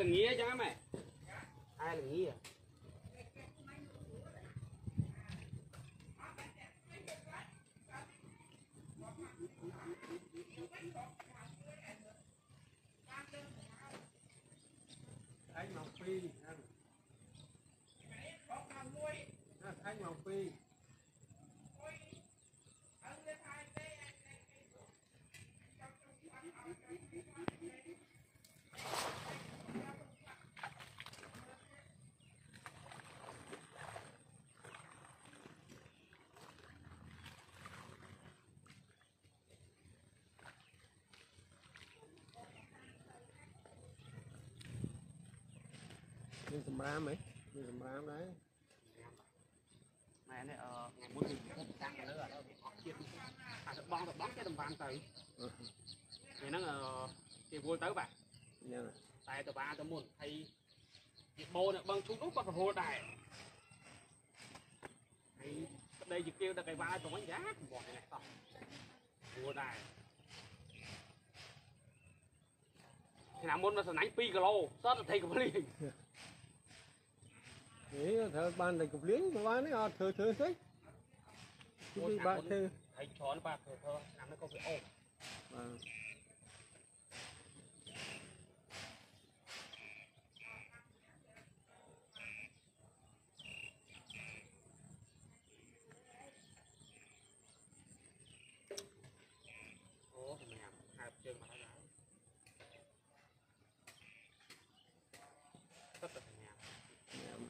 ល្ងាអញ្ចឹងម៉ែឯល្ងាអញមក មកពីមានសម្រាមហ៎មានសម្រាមដែរម៉ែនេះអឺថ្ងៃមុនគឺខ្ញុំតាំងទៅលើអត់អស់ជាតិអាទៅបងទៅបងគេតំបានទៅថ្ងៃហ្នឹងអឺគេវល់ទៅបាទហ្នឹងតែទៅបានទៅមុនហើយពីបោនៅបឹងឈូកនោះក៏រហូតដែរហើយប្តីជាគៀវដល់កៃវ៉ាទៅវិញយ៉ាកំបោះនេះតោះរហូតដែរឆ្នាំមុនមកសំណាញ់2គីឡូសតតែកំភ្លៀ ងនេះត្រូវបានតែកំភ្លៀងមកបាននេះអត់ធ្វើធ្វើស្អីគឺវាបាក់ធ្វើហើយច្រើនបាទធ្វើធ្វើឆ្នាំនេះក៏វាអូសបាទ អូសម្រាប់ហើបជើងមកហើយហើយទឹកទៅសម្រាប់ ញ៉ាំ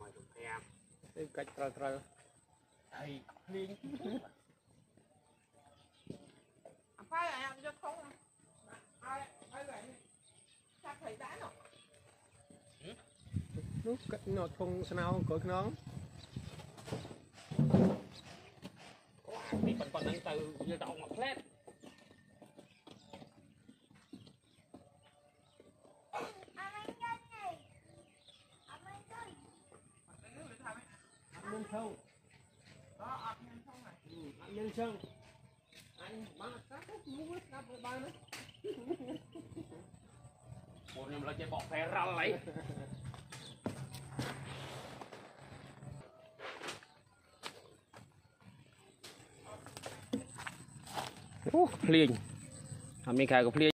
មកទៅប្រាំ ទៅកាច់ត្រូវត្រូវហើយភ្លេង À, phải là em cho không ai ai vậy chắc thấy đã rồi នោះកាច់នៅធុងស្នោក្រោយខ្នងអូអាពីប៉ុណ្ណឹងទៅយើងទៅអុកមកផ្លែត អត់មានធុង đó ọt nhân không này អត់មានជើងអញបានស្ដាប់ទៅមួយស្ដាប់ទៅបានណាបងខ្ញុំលើចេះបកផែរ៉ល់ហើយអូភ្លេងអត់មានខែក៏ភ្លេង